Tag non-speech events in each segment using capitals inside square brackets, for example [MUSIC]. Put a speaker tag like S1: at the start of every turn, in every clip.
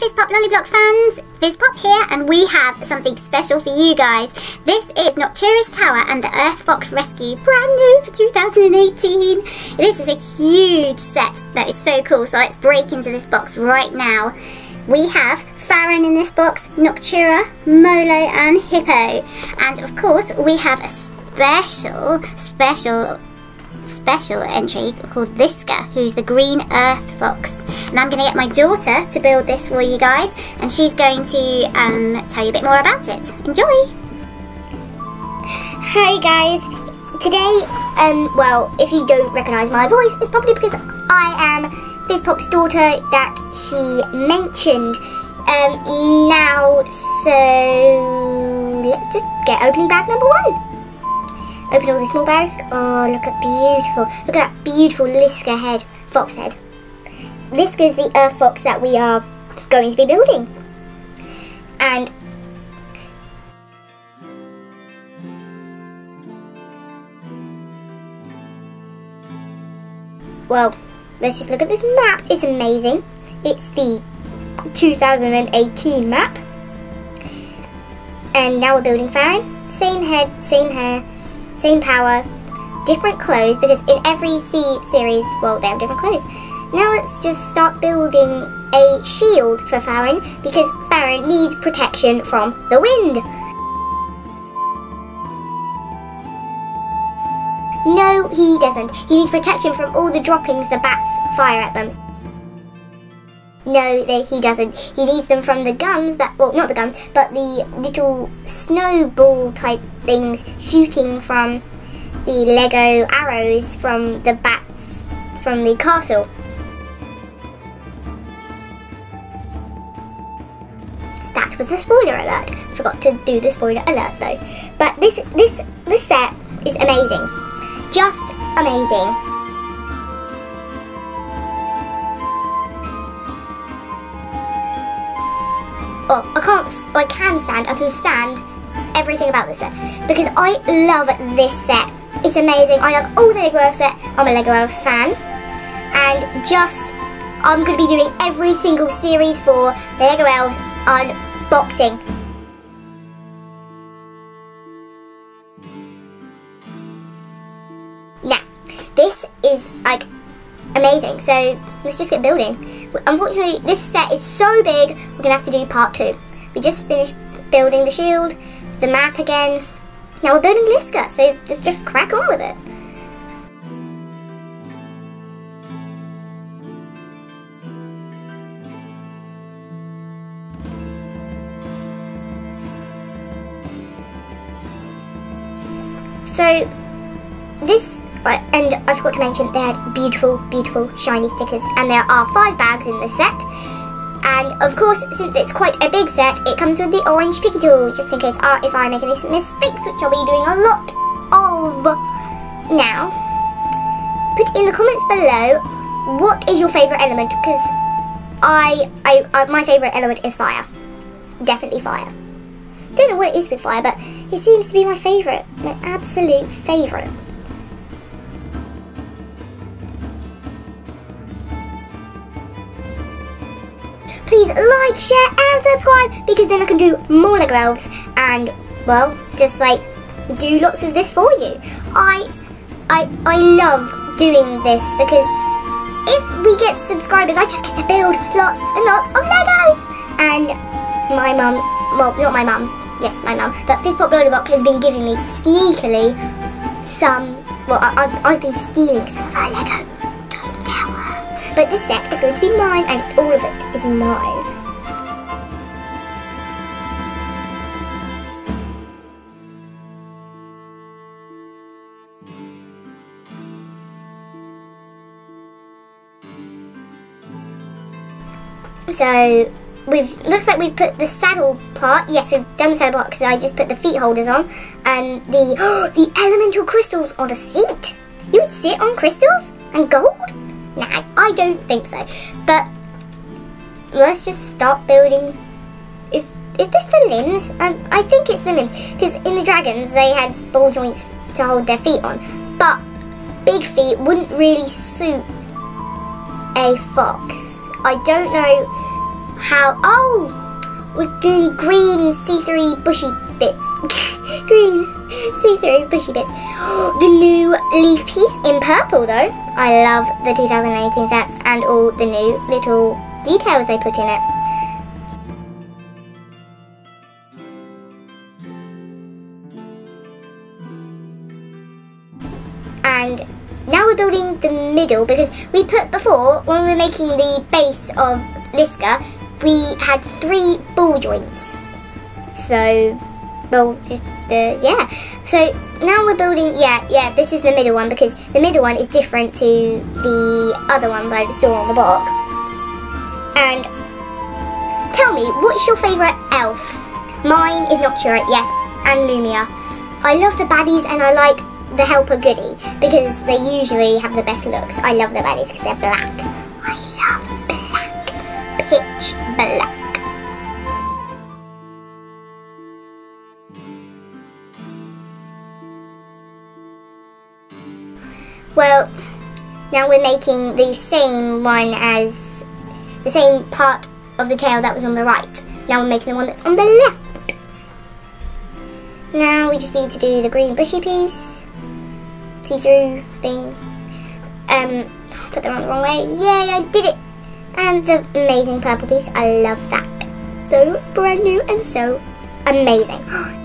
S1: Fizzpop Lollyblok fans, Fizzpop here and we have something special for you guys. This is Noctura's Tower and the Earth Fox Rescue, brand new for 2018. This is a huge set that is so cool, so let's break into this box right now. We have Farron in this box, Noctura, Molo and Hippo. And of course we have a special, special special entry called Liska, who's the green earth fox. And I'm going to get my daughter to build this for you guys, and she's going to um, tell you a bit more about it. Enjoy! Hi guys! Today, um, well, if you don't recognise my voice, it's probably because I am Fizzpop's daughter that she mentioned. Um, now, so let's just get opening bag number one. Open all the small bags. Oh, look at beautiful. Look at that beautiful Liska head, fox head. Liska is the earth fox that we are going to be building. And well, let's just look at this map. It's amazing. It's the 2018 map. And now we're building Farron. Same head, same hair, same power, different clothes, because in every C series, well, they have different clothes. Now let's just start building a shield for Farron, because Farron needs protection from the wind. No, he doesn't. He needs protection from all the droppings the bats fire at them. No, they, he doesn't. He needs them from the guns that, well, not the guns, but the little snowball type things shooting from the Lego arrows from the bats from the castle. That was a spoiler alert. Forgot to do the spoiler alert though. But this this this set is amazing. Just amazing. Well, I can't, I can stand, I can stand everything about this set because I love this set. It's amazing. I love all the Lego Elves set. I'm a Lego Elves fan. And just, I'm going to be doing every single series for the Lego Elves unboxing. Now, this is like amazing. So let's just get building. Unfortunately, this set is so big, we're going to have to do part two. We just finished building the shield, the map again. Now we're building Liska, so let's just crack on with it. So, this and I forgot to mention they had beautiful, beautiful shiny stickers. And there are five bags in the set. And of course, since it's quite a big set, it comes with the orange tool, just in case uh, if I make any mistakes, which I'll be doing a lot of. Now, put in the comments below what is your favourite element, because I, I, uh, my favourite element is fire. Definitely fire. Don't know what it is with fire, but it seems to be my favourite, my absolute favourite. Please like, share and subscribe because then I can do more Lego Elves and, well, just like do lots of this for you. I, I, I love doing this because if we get subscribers, I just get to build lots and lots of Lego. And my mum, well, not my mum, yes, my mum, but this Fizzpop Lollyblok has been giving me sneakily some, well, I, I've, I've been stealing some of her Lego. But this set is going to be mine and all of it is mine. So we've looks like we've put the saddle part. Yes, we've done the saddle part because I just put the feet holders on and the oh, [GASPS] the elemental crystals on the seat. You would sit on crystals and gold? Nah, I don't think so. But let's just start building. Is is this the limbs? Um, I think it's the limbs because in the dragons they had ball joints to hold their feet on, but big feet wouldn't really suit a fox. I don't know how, oh, we're doing green see-through bushy bits. [LAUGHS] green see-through bushy bits. [GASPS] the new leaf piece in purple though. I love the 2018 sets and all the new little details they put in it. And now we're building the middle because we put before, when we were making the base of Liska, we had three ball joints. So, well, just, uh, yeah. So now we're building, yeah, yeah, this is the middle one because the middle one is different to the other ones I saw on the box. And tell me, what's your favourite elf? Mine is Noctura, yes, and Lumia. I love the baddies and I like the helper goody because they usually have the best looks. I love the baddies because they're black. I love black. Pitch black. Well, now we're making the same one as the same part of the tail that was on the right. Now we're making the one that's on the left. Now we just need to do the green bushy piece, see-through thing. Um, put that on the wrong way. Yay, I did it! And the amazing purple piece, I love that. So brand new and so amazing. [GASPS]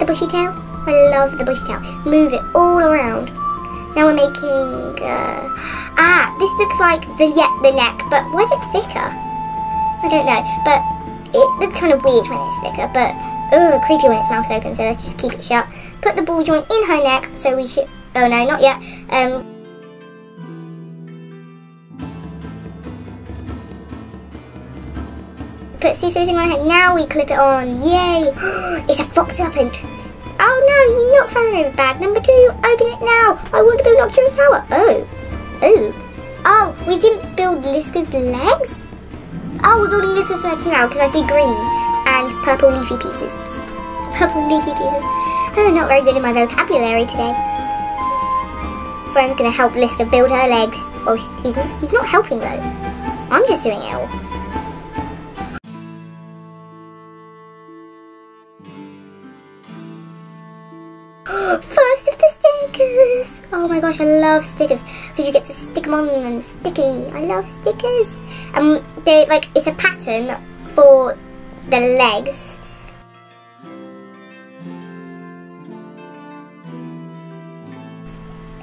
S1: The bushy tail? I love the bushy tail. Move it all around. Now we're making, uh, ah, this looks like the, yeah, the neck, but why is it thicker? I don't know, but it looks kind of weird when it's thicker, but, oh, creepy when its mouth's open, so let's just keep it shut. Put the ball joint in her neck, so we should, oh no, not yet. Um, put see-through thing on her. Now we clip it on. Yay! [GASPS] it's a fox serpent. Oh no, he knocked Farron over bag. Number two, open it now. I want to build Noctura's tower. Oh. Oh. Oh, we didn't build Liska's legs? Oh, we're building Liska's legs now because I see green and purple leafy pieces. Purple leafy pieces. Oh, not very good in my vocabulary today. Friend's gonna help Liska build her legs. Oh, he's, he's not helping though. I'm just doing it all. [GASPS] First of the stickers! Oh my gosh, I love stickers because you get to stick them on and sticky. I love stickers. Um, they like it's a pattern for the legs.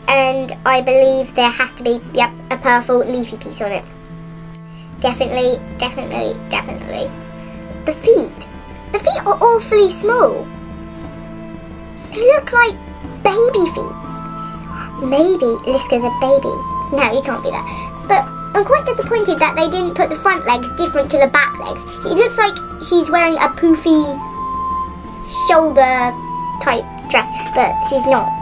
S1: And I believe there has to be, yep, a purple leafy piece on it. Definitely, definitely, definitely. The feet. Feet are awfully small. They look like baby feet. Maybe Liska's a baby. No, you can't be that. But I'm quite disappointed that they didn't put the front legs different to the back legs. It looks like she's wearing a poofy shoulder type dress, but she's not.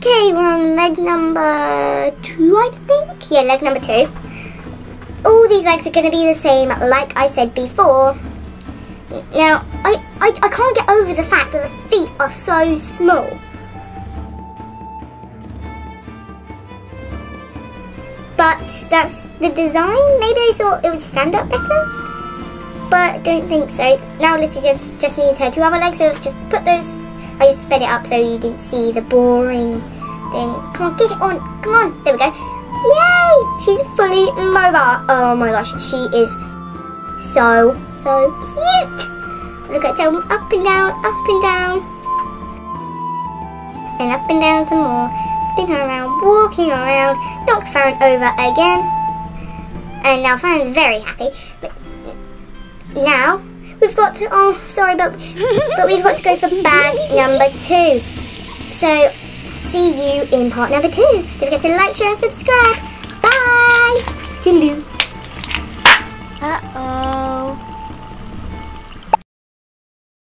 S1: Okay, we're on leg number two, I think. Yeah, leg number two all these legs are going to be the same, like I said before. Now, I, I, I can't get over the fact that the feet are so small. But that's the design. Maybe they thought it would stand up better. But don't think so. Now Lizzie just, just needs her two other legs, so let's just put those... I just sped it up so you didn't see the boring thing. Come on, get it on. Come on. There we go. Yay! She's fully mobile. Oh my gosh, she is so, so cute. Look at her up and down, up and down. And up and down some more. Spin her around, walking around. Knocked Farron over again. And now Farron's very happy. But now we've got to, oh sorry, but, but we've got to go for bag number two. So see you in part number two. Don't forget to like, share, and subscribe. Bye! Toodaloo. Uh-oh.